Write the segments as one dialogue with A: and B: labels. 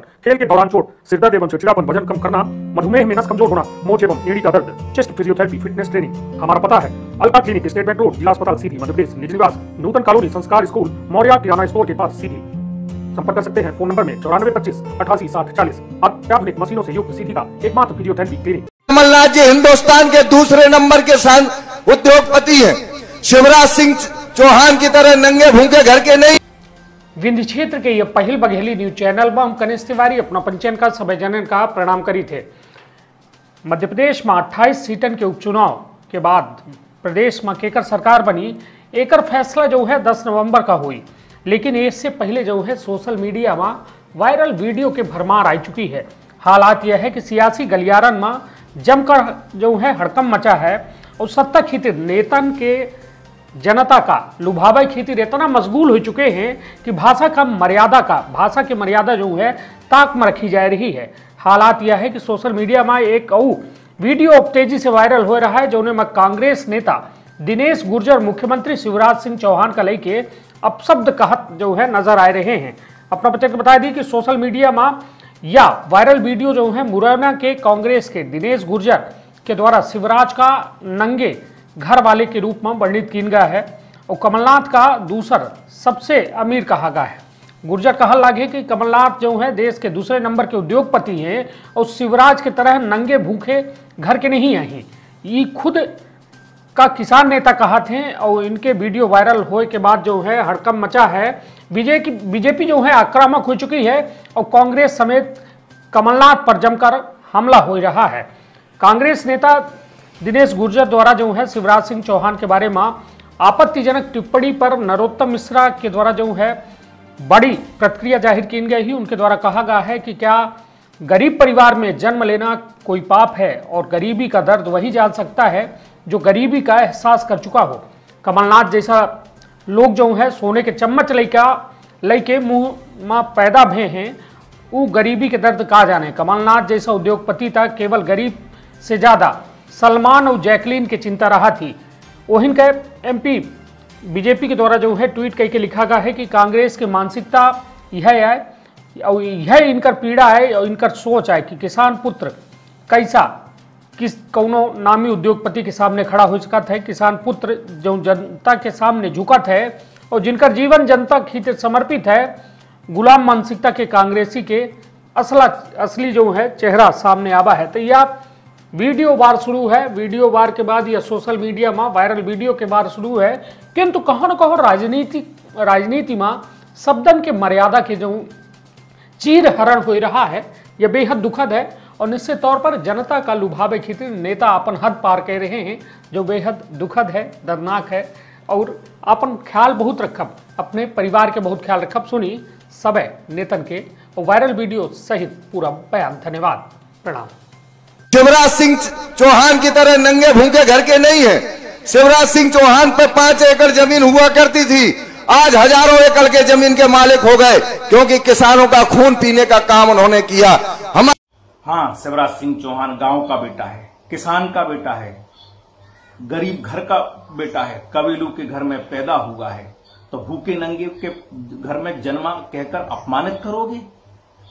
A: खेल के दौरान चोट, सिरदर्द एवं चिड़चिड़ापन, वज़न कम करना, मधुमेह में नस कमज़ोर होना मोच एवं एड़ी का दर्द, चेस्ट फिजियोथेरेपी फिटनेस ट्रेनिंग हमारा पता है। Alka clinic State Bank road जिला अस्पताल, सीधी मध्यप्रदेश निजी निवास, Nutan colony, Sanskar school, Maurya Kirana store के पास, सीधी। संपर्क कर सकते हैं, फ़ोन नंबर में चौरानवे पच्चीस, अठासी, साठ, चालीस। अत्याधुनिक मशीनों से युक्त सीधी का एकमात्र फिजियोथेरेपी क्लिनिक
B: कमलनाथ जी हिंदुस्तान के दूसरे नंबर के उद्योगपति हैं। शिवराज सिंह चौहान की तरह नंगे भूखे घर के नहीं
C: विंध्य क्षेत्र के ये पहिल बघेली न्यूज़ चैनल में हम कनिष्ठ तिवारी अपना पंचयन का सभा जनन का प्रणाम करी थे। मध्य प्रदेश में 28 सीटन के उपचुनाव के बाद प्रदेश में केकर सरकार बनी, एकर फैसला जो है 10 नवंबर का हुई। लेकिन इससे पहले जो है सोशल मीडिया में वायरल वीडियो के भरमार आ चुकी है। हालात यह है कि सियासी गलियारन में जमकर जो है हड़कम मचा है और सत्ता खीतिर नेतन के जनता का। लुभावे खातिर इतना मशगूल हो चुके हैं कि भाषा का मर्यादा का, भाषा की मर्यादा जो है, ताक में रखी जा रही है। हालात यह है कि सोशल मीडिया में एक और वीडियो अब तेज़ी से वायरल हो रहा है, जो में कांग्रेस नेता दिनेश गुर्जर, मुख्यमंत्री शिवराज सिंह चौहान का लेके अपशब्द कहत जो है नज़र आ रहे हैं। अपना बच्चे को बता दी कि सोशल मीडिया में या वायरल वीडियो जो है, मुरैना के कांग्रेस के दिनेश गुर्जर के द्वारा शिवराज का नंगे घर वाले के रूप में वर्णित किन गया है? और कमलनाथ का दूसर सबसे अमीर कहा गया है? गुर्जर कहा लागे कि कमलनाथ जो है देश के दूसरे नंबर के उद्योगपति हैं और शिवराज के तरह नंगे भूखे घर के नहीं हैं ये खुद का किसान नेता कहा थे और इनके वीडियो वायरल होए के बाद जो है हड़कम मचा है। बीजे की बीजेपी जो है आक्रामक हो चुकी है और कांग्रेस समेत कमलनाथ पर जमकर हमला हो रहा है। कांग्रेस नेता दिनेश गुर्जर द्वारा जो है शिवराज सिंह चौहान के बारे में आपत्तिजनक टिप्पणी पर नरोत्तम मिश्रा के द्वारा जो है बड़ी प्रतिक्रिया ज़ाहिर की गई ही। उनके द्वारा कहा गया है कि क्या गरीब परिवार में जन्म लेना कोई पाप है और गरीबी का दर्द वही जान सकता है जो गरीबी का एहसास कर चुका हो। कमलनाथ जैसा लोग जो है सोने के चम्मच लेका लेके मुँह में पैदा भे हैं वो गरीबी के दर्द कहा जाने। कमलनाथ जैसा उद्योगपति था, केवल गरीब से ज़्यादा सलमान और जैकलीन के चिंता रहा थी। वहीं के एमपी बीजेपी के द्वारा जो है ट्वीट करके लिखा गया है कि कांग्रेस की मानसिकता यह है और यह इनकर पीड़ा है और इनकर सोच है कि किसान पुत्र कैसा किस कौनो नामी उद्योगपति के सामने खड़ा हो सकता है। किसान पुत्र जो जनता के सामने झुकत है और जिनका जीवन जनता खातिर समर्पित है, गुलाम मानसिकता के कांग्रेसी के असला असली जो है चेहरा सामने आवा है। तो यह वीडियो वार शुरू है। वीडियो वार के बाद या सोशल मीडिया में वायरल वीडियो के बार शुरू है। किंतु कहो न कहो राजनीति राजनीति में शब्दन के मर्यादा के जो चीर हरण हो रहा है, यह बेहद दुखद है और निश्चित तौर पर जनता का लुभावे खातिर नेता अपन हद पार कर रहे हैं, जो बेहद दुखद है, दर्दनाक है और अपन ख्याल बहुत रखब, अपने परिवार के बहुत ख्याल रखब। सुनी सब नेतन के वायरल वीडियो सहित पूरा बयान। धन्यवाद। प्रणाम।
B: शिवराज सिंह चौहान की तरह नंगे भूखे घर के नहीं है। शिवराज सिंह चौहान पर पाँच एकड़ ज़मीन हुआ करती थी। आज हज़ारों एकड़ के ज़मीन के मालिक हो गए, क्योंकि किसानों का खून पीने का काम उन्होंने किया। हम
D: हाँ शिवराज सिंह चौहान गाँव का बेटा है, किसान का बेटा है, गरीब घर का बेटा है, कबीलू के घर में पैदा हुआ है। तो भूखे नंगे के घर में जन्मा कहकर अपमानित करोगे?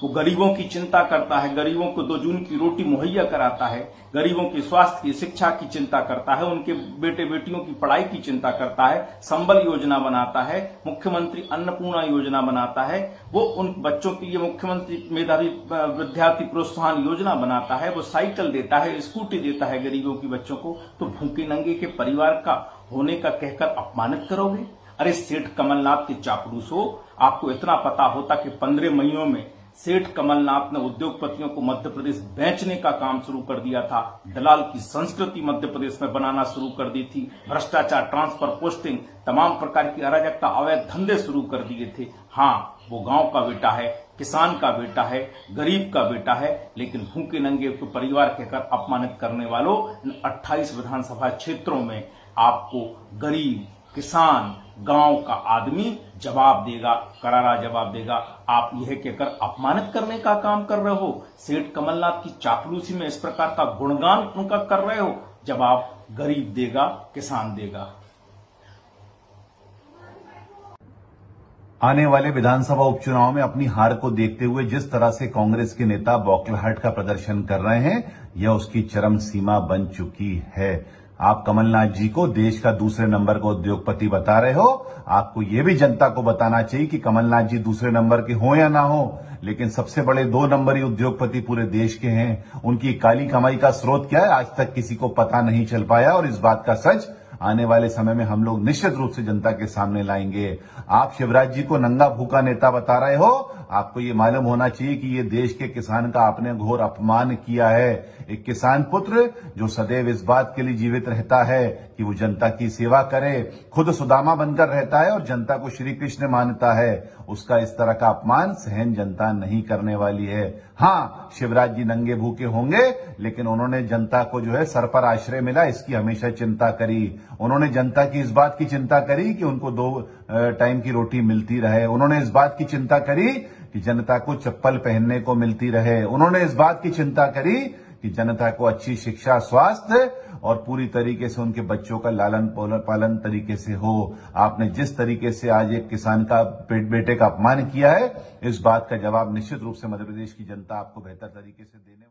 D: वो गरीबों की चिंता करता है, गरीबों को दो जून की रोटी मुहैया कराता है, गरीबों की स्वास्थ्य की, शिक्षा की चिंता करता है, उनके बेटे बेटियों की पढ़ाई की चिंता करता है, संबल योजना बनाता है, मुख्यमंत्री अन्नपूर्णा योजना बनाता है, वो उन बच्चों के लिए मुख्यमंत्री मेधावी विद्यार्थी प्रोत्साहन योजना बनाता है, वो साइकिल देता है, स्कूटी देता है गरीबों की बच्चों को तो भूखे नंगे के परिवार का होने का कहकर अपमानित करोगे? अरे सेठ कमलनाथ के चापलूस हो, आपको इतना पता होता कि पंद्रह महीनों में सेठ कमलनाथ ने उद्योगपतियों को मध्य प्रदेश बेचने का काम शुरू कर दिया था। दलाल की संस्कृति मध्य प्रदेश में बनाना शुरू कर दी थी। भ्रष्टाचार, ट्रांसफ़र, पोस्टिंग, तमाम प्रकार की अराजकता, अवैध धंधे शुरू कर दिए थे। हाँ वो गाँव का बेटा है, किसान का बेटा है, गरीब का बेटा है, लेकिन भूखे नंगे को परिवार कहकर अपमानित करने वालों 28 विधानसभा क्षेत्रों में आपको गरीब किसान गाँव का आदमी जवाब देगा, करारा जवाब देगा, आप यह कहकर अपमानित करने का काम कर रहे हो, सेठ कमलनाथ की चापलूसी में इस प्रकार का गुणगान उनका कर रहे हो, जवाब गरीब देगा, किसान देगा।
E: आने वाले विधानसभा उपचुनाव में अपनी हार को देखते हुए जिस तरह से कांग्रेस के नेता बौखलाहट का प्रदर्शन कर रहे हैं, यह उसकी चरम सीमा बन चुकी है। आप कमलनाथ जी को, देश का दूसरे नंबर का उद्योगपति बता रहे हो। आपको यह भी जनता को बताना चाहिए कि कमलनाथ जी दूसरे नंबर के हो या ना हो। लेकिन सबसे बड़े दो नंबर ही उद्योगपति पूरे देश के हैं। उनकी काली कमाई का स्रोत क्या है? आज तक किसी को पता नहीं चल पाया और इस बात का सच आने वाले समय में हम लोग निश्चित रूप से जनता के सामने लाएँगे। आप शिवराज जी को नंगा भूखा नेता बता रहे हो, आपको ये मालूम होना चाहिए कि ये देश के किसान का आपने घोर अपमान किया है। एक किसान पुत्र जो सदैव इस बात के लिए जीवित रहता है कि वो जनता की सेवा करे, खुद सुदामा बनकर रहता है और जनता को श्री कृष्ण मानता है। उसका इस तरह का अपमान सहन जनता नहीं करने वाली है। हाँ शिवराज जी नंगे भूखे होंगे, लेकिन उन्होंने जनता को जो है सर पर आश्रय मिला, इसकी हमेशा चिंता करी। उन्होंने जनता की इस बात की चिंता करी कि उनको दो टाइम की रोटी मिलती रहे। उन्होंने इस बात की चिंता करी कि जनता को चप्पल पहनने को मिलती रहे। उन्होंने इस बात की चिंता करी कि जनता को अच्छी शिक्षा, स्वास्थ्य और पूरी तरीके से उनके बच्चों का लालन पालन तरीके से हो। आपने जिस तरीके से आज एक किसान का बेटे का अपमान किया है, इस बात का जवाब निश्चित रूप से मध्यप्रदेश की जनता आपको बेहतर तरीके से देने